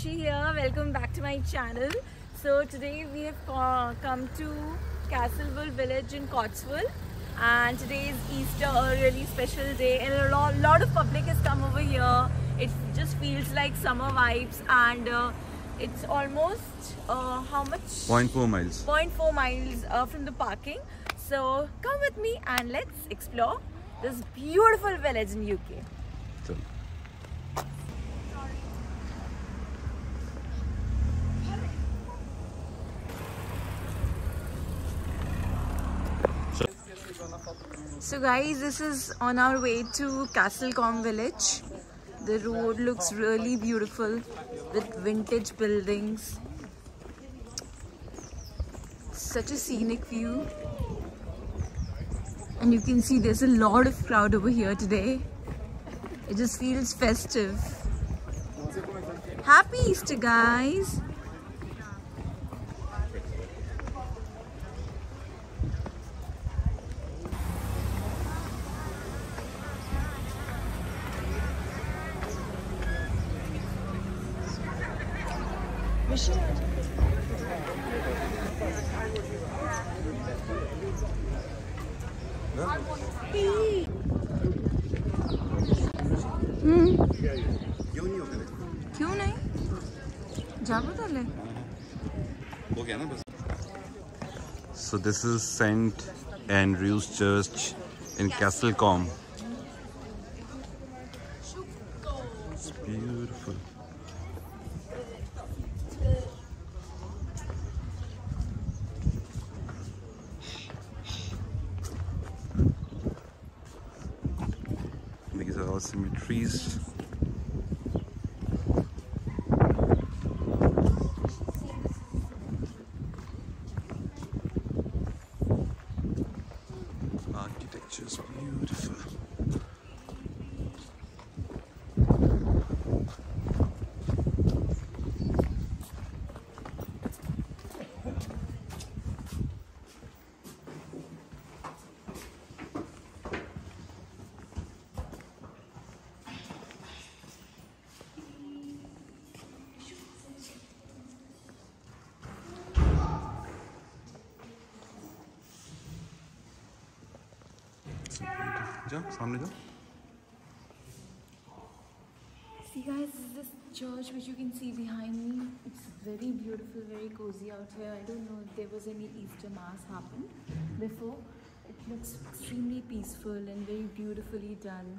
Rushi here. Welcome back to my channel. So today we have come to Castleville village in Cotswold and today is Easter, a really special day and a lot, lot of public has come over here. It just feels like summer vibes and uh, it's almost uh, how much? 0.4 miles. 0.4 miles uh, from the parking. So come with me and let's explore this beautiful village in UK. So, So guys, this is on our way to Castle Combe village. The road looks really beautiful with vintage buildings. Such a scenic view. And you can see there's a lot of crowd over here today. It just feels festive. Happy Easter guys! So this is St. Andrew's Church in Castle Combe. These are all cemeteries. Architecture is beautiful. जाओ सामने जाओ See guys, this is this church which you can see behind me. It's very beautiful, very cozy out here. I don't know if there was any Easter mass happened before. It looks extremely peaceful and very beautifully done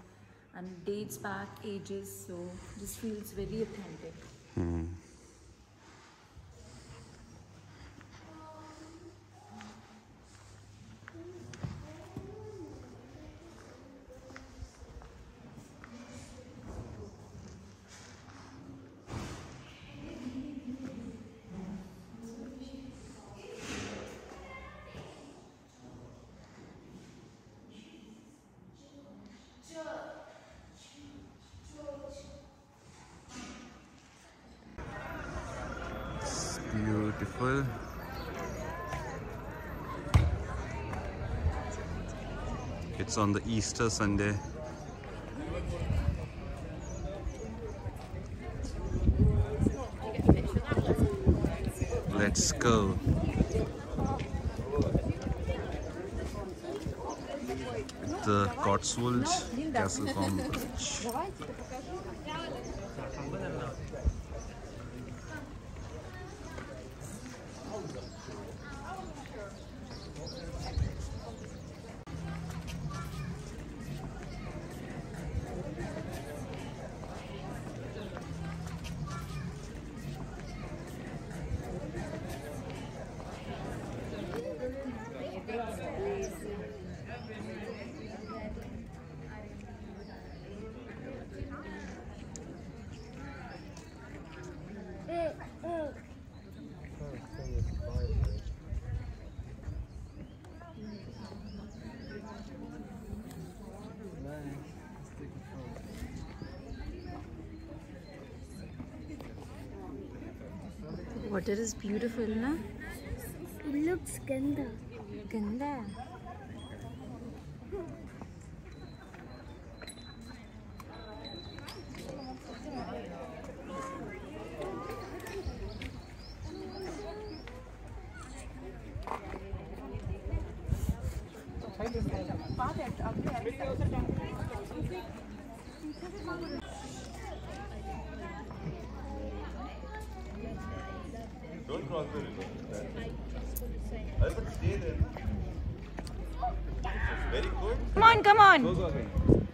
and dates back ages so this feels very authentic. It's Beautiful. It's on the Easter Sunday. Let's go. The Cotswold Castle Combe Bridge. Water is beautiful, na? It looks ganda. Ganda. Come on, come on.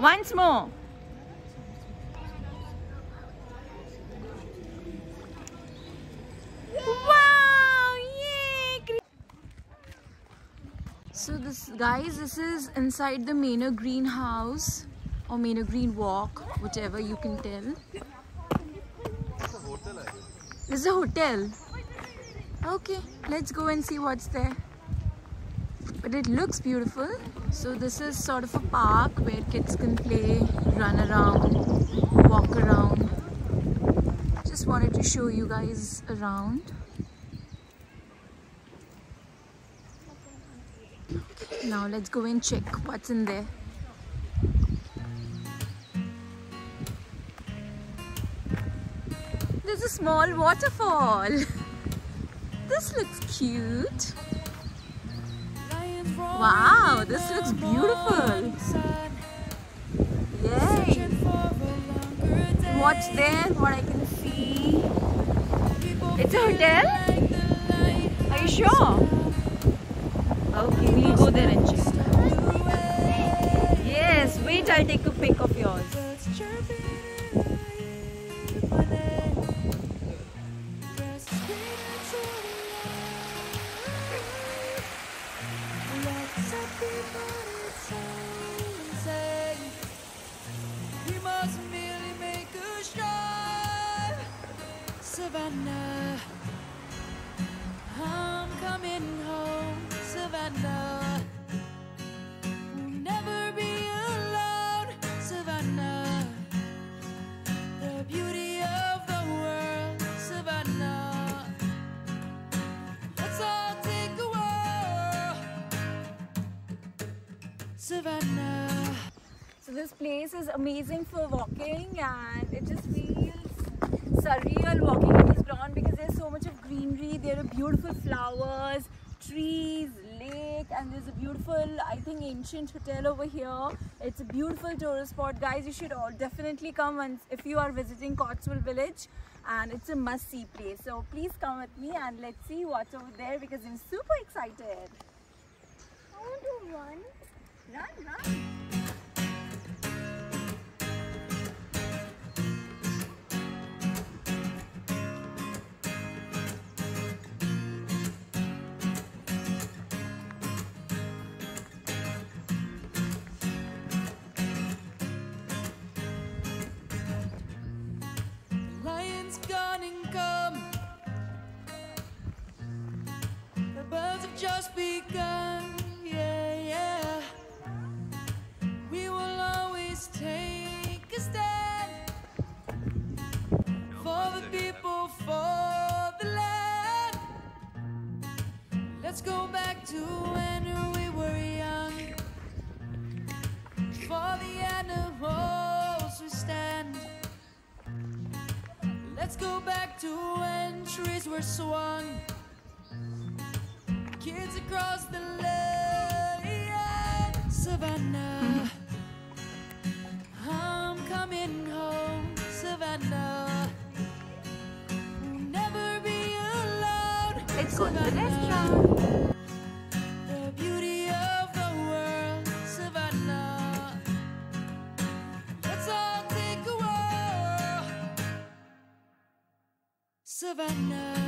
Once more. So this guys, this is inside the Manor greenhouse or Manor Green Walk, whichever you can tell. This is a hotel. Okay, let's go and see what's there. But it looks beautiful. So this is sort of a park where kids can play, run around, walk around. Just wanted to show you guys around. Now let's go and check what's in there. There's a small waterfall. This looks cute. Wow, this looks beautiful. Yay. What's there? What I can see? It's a hotel? Are you sure? Okay, we'll go there and check. Yes, wait, I'll take a pic of yours. Savannah, I'm coming home, Savannah. Never be alone, Savannah. The beauty of the world, Savannah. Let's all take a walk, Savannah. So this place is amazing for walking and it just surreal walking on this ground because there's so much of greenery. There are beautiful flowers, trees, lake and there's a beautiful I think ancient hotel over here. It's a beautiful tourist spot. Guys you should all definitely come once if you are visiting Cotswold village and it's a must see place. So please come with me and let's see what's over there because I'm super excited. I want to run. Run, run. Just begun. Yeah, yeah. We will always take a stand for the people, for the land. Let's go back to when we were young. For the animals we stand. Let's go back to when trees were swung. Kids across the land, Savannah. I'm coming home, Savannah. We'll never be alone. Let's go to the Savannah. restaurant. The beauty of the world, Savannah. Let's all take a walk, Savannah.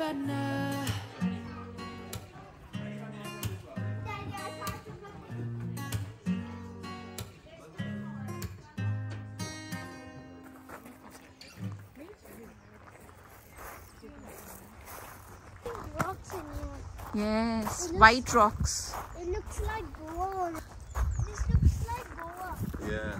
Savannah. Rocks in here. Yes, white rocks. It looks like Goa. This looks like Goa. Yes.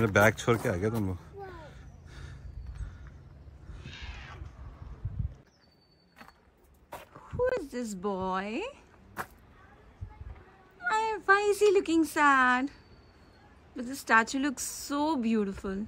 मेरा bag छोड़ के आ गया तुम लोग Who is this boy? Why, why is he looking sad? But the statue looks so beautiful.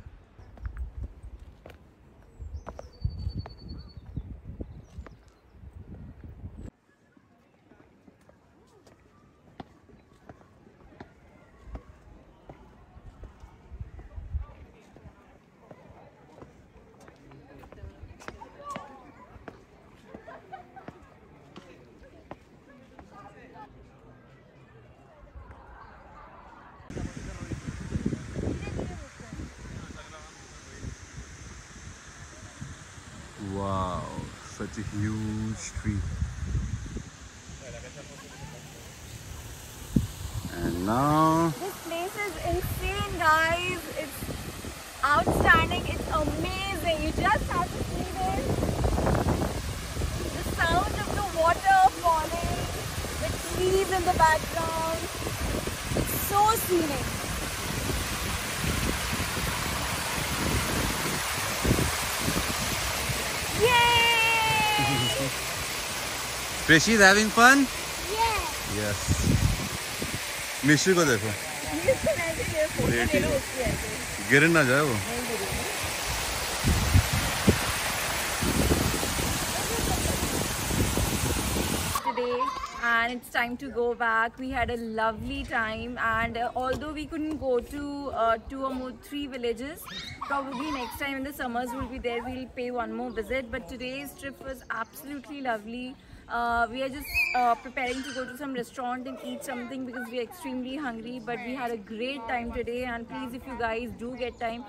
Such a huge tree. And now This place is insane, guys. It's outstanding. It's amazing. You just have to see this. The sound of the water falling, the trees in the background. It's so scenic. Yay! Prishy is having fun? Yeah. Yes. मिश्री को देखो Listen, ऐसे ये photo Great. ले लो उसकी ऐसे। गिर ना जाए वो नहीं गिरेगी। today and it's time to go back we had a lovely time and uh, although we couldn't go to uh, two or more three villages probably next time when the summers will be there we'll pay one more visit but today's trip was absolutely lovely uh, we are just uh, preparing to go to some restaurant and eat something because we are extremely hungry but we had a great time today and please if you guys do get time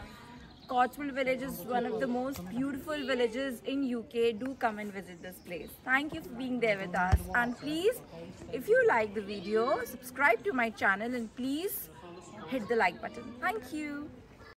Cotswold village is one of the most beautiful villages in UK. Do come and visit this place. Thank you for being there with us. And please, if you like the video, subscribe to my channel and please hit the like button. Thank you.